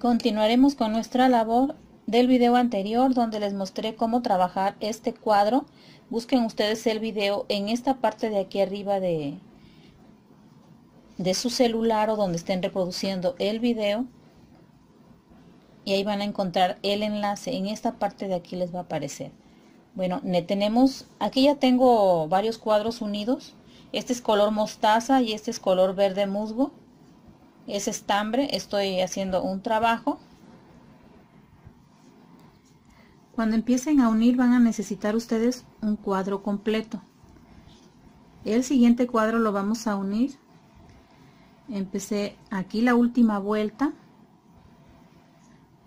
Continuaremos con nuestra labor del video anterior donde les mostré cómo trabajar este cuadro. Busquen ustedes el video en esta parte de aquí arriba de, de su celular o donde estén reproduciendo el video. Y ahí van a encontrar el enlace. En esta parte de aquí les va a aparecer. Bueno, tenemos, aquí ya tengo varios cuadros unidos. Este es color mostaza y este es color verde musgo es estambre estoy haciendo un trabajo. Cuando empiecen a unir van a necesitar ustedes un cuadro completo. El siguiente cuadro lo vamos a unir. Empecé aquí la última vuelta.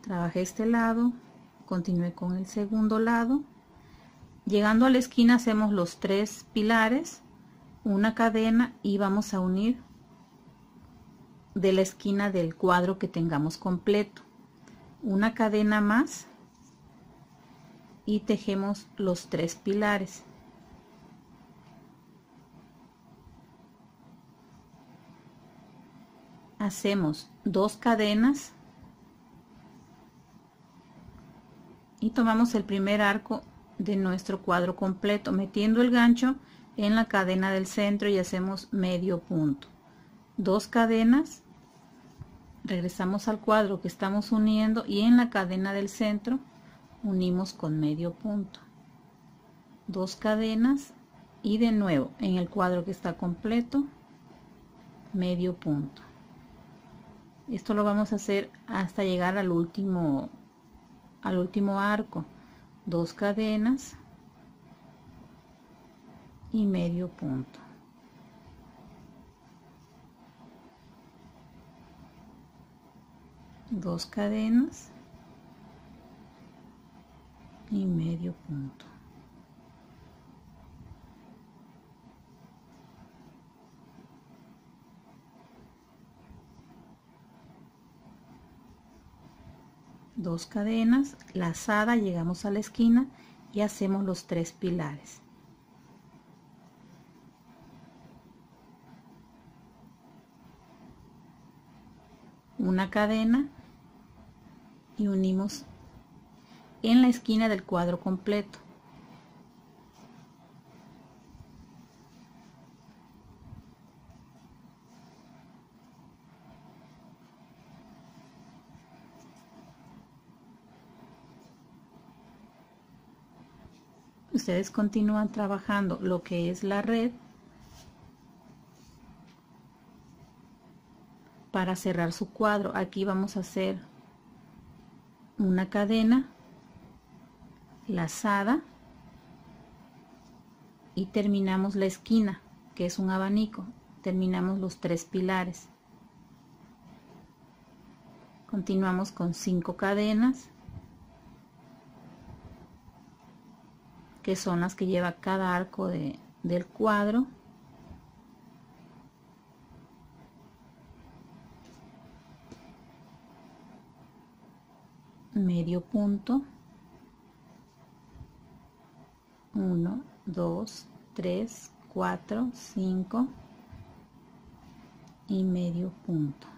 Trabajé este lado continué con el segundo lado. Llegando a la esquina hacemos los tres pilares una cadena y vamos a unir de la esquina del cuadro que tengamos completo. Una cadena más y tejemos los tres pilares. Hacemos dos cadenas y tomamos el primer arco de nuestro cuadro completo metiendo el gancho en la cadena del centro y hacemos medio punto. Dos cadenas regresamos al cuadro que estamos uniendo y en la cadena del centro unimos con medio punto. Dos cadenas y de nuevo en el cuadro que está completo medio punto. Esto lo vamos a hacer hasta llegar al último al último arco. Dos cadenas y medio punto dos cadenas y medio punto. Dos cadenas lazada llegamos a la esquina y hacemos los tres pilares. Una cadena y unimos en la esquina del cuadro completo. Ustedes continúan trabajando lo que es la red para cerrar su cuadro. Aquí vamos a hacer una cadena lazada y terminamos la esquina que es un abanico. Terminamos los tres pilares. Continuamos con cinco cadenas que son las que lleva cada arco de, del cuadro medio punto 1 2 3 4 5 y medio punto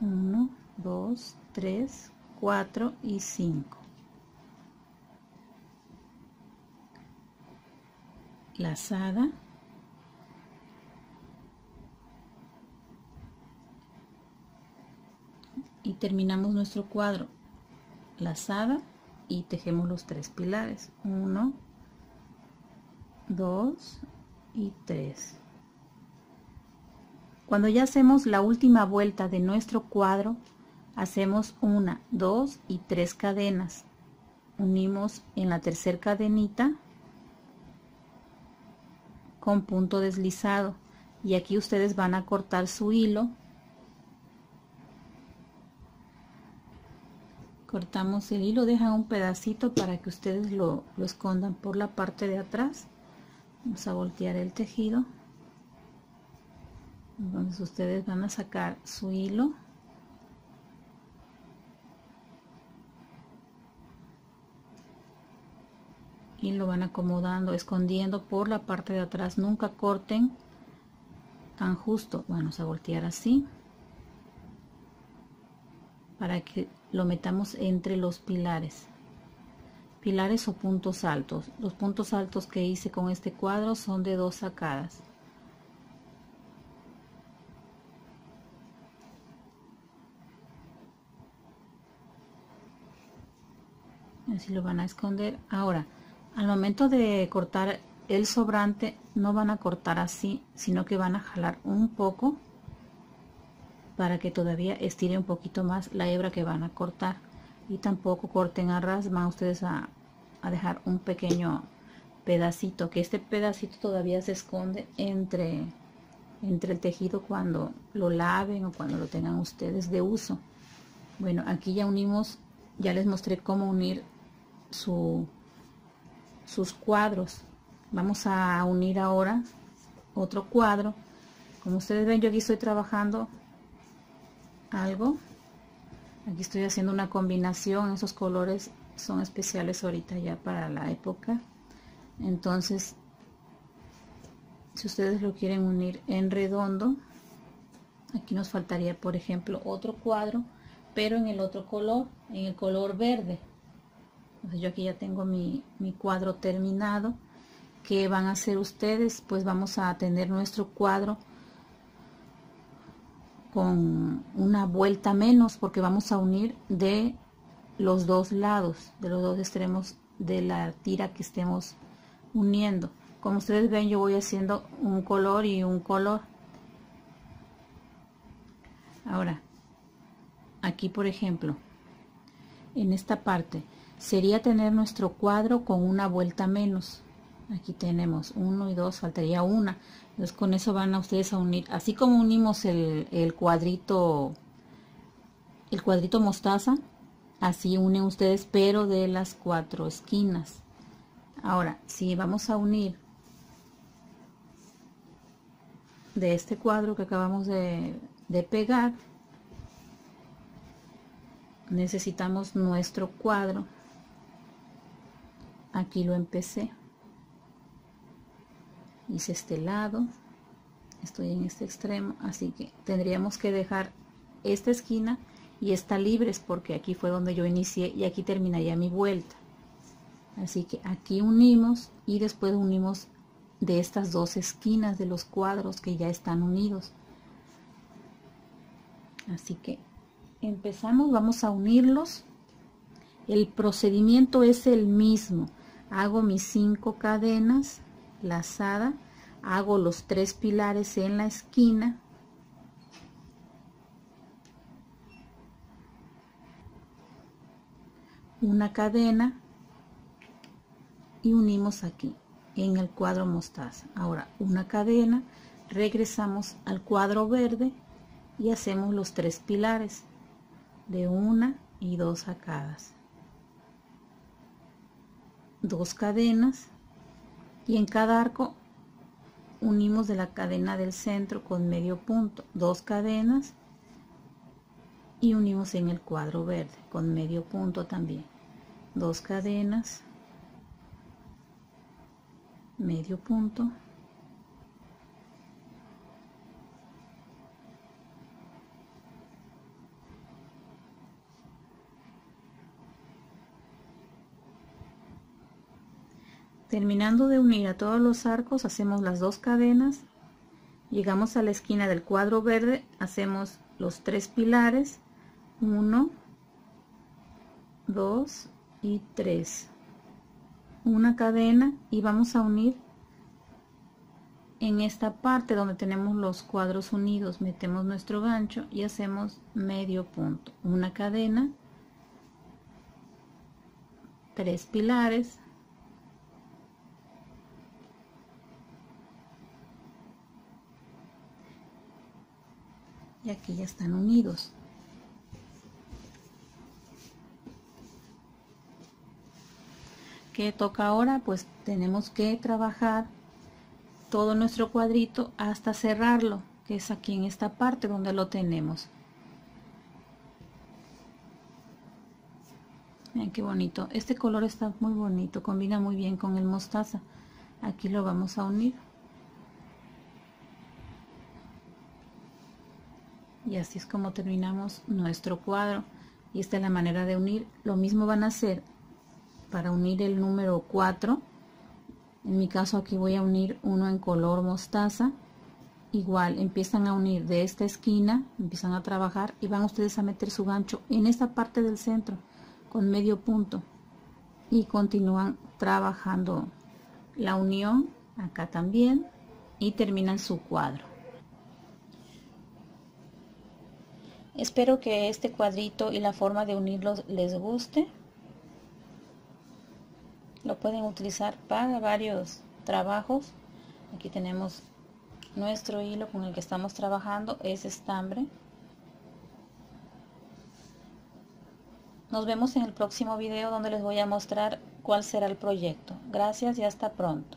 uno, dos, tres, cuatro y cinco. Lazada. Y terminamos nuestro cuadro lazada y tejemos los tres pilares. 1 2 y 3 cuando ya hacemos la última vuelta de nuestro cuadro hacemos una dos y tres cadenas. Unimos en la tercera cadenita con punto deslizado. Y aquí ustedes van a cortar su hilo cortamos el hilo dejan un pedacito para que ustedes lo, escondan por la parte de atrás. Vamos a voltear el tejido. Entonces ustedes van a sacar su hilo. Y lo van acomodando escondiendo por la parte de atrás. Nunca corten tan justo. Vamos a voltear así para que lo metamos entre los pilares. Pilares o puntos altos. Los puntos altos que hice con este cuadro son de dos sacadas. Así lo van a esconder. Ahora al momento de cortar el sobrante no van a cortar así sino que van a jalar un poco para que todavía estire un poquito más la hebra que van a cortar. Y tampoco corten a ras van ustedes a, a dejar un pequeño pedacito que este pedacito todavía se esconde entre entre el tejido cuando lo laven o cuando lo tengan ustedes de uso. Bueno aquí ya unimos ya les mostré cómo unir su sus cuadros. Vamos a unir ahora otro cuadro. Como ustedes ven yo aquí estoy trabajando algo. Aquí estoy haciendo una combinación esos colores son especiales ahorita ya para la época. Entonces si ustedes lo quieren unir en redondo aquí nos faltaría por ejemplo otro cuadro pero en el otro color en el color verde. Yo aquí ya tengo mi, cuadro terminado. ¿Qué van a hacer ustedes? Pues vamos a tener nuestro cuadro con una vuelta menos porque vamos a unir de los dos lados, de los dos extremos de la tira que estemos uniendo. Como ustedes ven yo voy haciendo un color y un color. Ahora, aquí por ejemplo, en esta parte sería tener nuestro cuadro con una vuelta menos aquí tenemos uno y dos faltaría una. Entonces con eso van a ustedes a unir. Así como unimos el, cuadrito el cuadrito mostaza así unen ustedes pero de las cuatro esquinas. Ahora si vamos a unir de este cuadro que acabamos de pegar necesitamos nuestro cuadro. Aquí lo empecé hice este lado estoy en este extremo así que tendríamos que dejar esta esquina y esta libres porque aquí fue donde yo inicié y aquí terminaría mi vuelta. Así que aquí unimos y después unimos de estas dos esquinas de los cuadros que ya están unidos. Así que empezamos vamos a unirlos. El procedimiento es el mismo. Hago mis cinco cadenas lazada hago los tres pilares en la esquina. Una cadena y unimos aquí en el cuadro mostaza. Ahora una cadena regresamos al cuadro verde y hacemos los tres pilares de una y dos sacadas dos cadenas y en cada arco unimos de la cadena del centro con medio punto dos cadenas y unimos en el cuadro verde con medio punto también dos cadenas medio punto Terminando de unir a todos los arcos, hacemos las dos cadenas, llegamos a la esquina del cuadro verde, hacemos los tres pilares, 1, 2 y 3. Una cadena y vamos a unir en esta parte donde tenemos los cuadros unidos, metemos nuestro gancho y hacemos medio punto. Una cadena, tres pilares, y aquí ya están unidos. ¿Qué toca ahora? Pues tenemos que trabajar todo nuestro cuadrito hasta cerrarlo, que es aquí en esta parte donde lo tenemos. Miren qué bonito. Este color está muy bonito, combina muy bien con el mostaza. Aquí lo vamos a unir. Y así es como terminamos nuestro cuadro. Y esta es la manera de unir. Lo mismo van a hacer para unir el número 4. En mi caso aquí voy a unir uno en color mostaza. Igual empiezan a unir de esta esquina, empiezan a trabajar y van ustedes a meter su gancho en esta parte del centro con medio punto y continúan trabajando la unión acá también y terminan su cuadro espero que este cuadrito y la forma de unirlos les guste lo pueden utilizar para varios trabajos aquí tenemos nuestro hilo con el que estamos trabajando es estambre Nos vemos en el próximo video donde les voy a mostrar cuál será el proyecto. Gracias y hasta pronto.